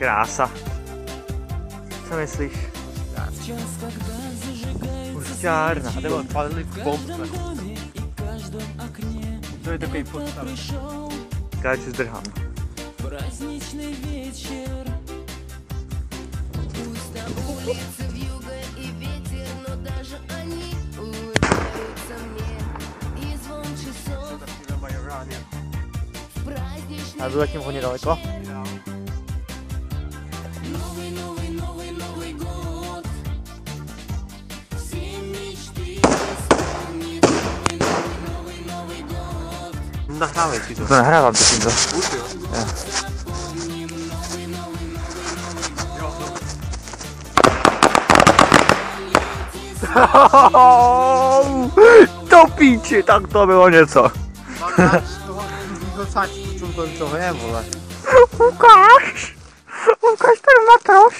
Krása. Co myslíš? Hustárna, nebo palili v bombe. To je takový podstav. Káču zdrhám. Праздничный вечер Пусть там улицы в юго и ветер Но даже они улыбаются мне И звон часов А до таким не далеко? nagrałeś ci to. To nagrałam to film. Ja. No. Topicie, tak to było nieco. Łukasz! Łukasz ten matrosz.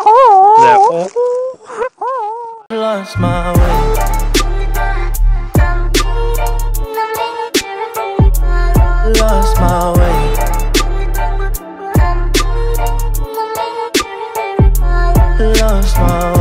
O! Nie, o. lost my way. smile